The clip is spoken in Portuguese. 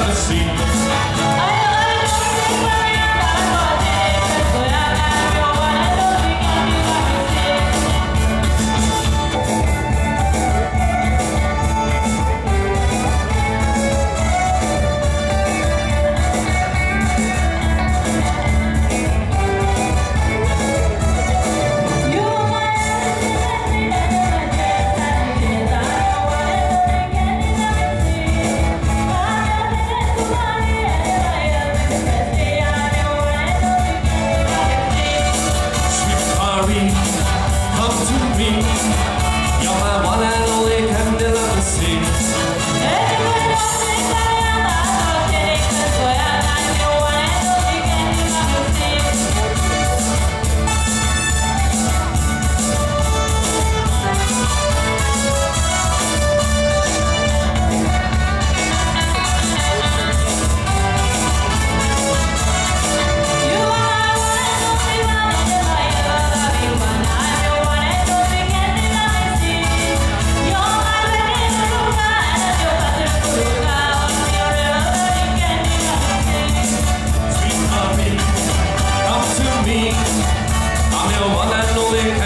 come rolling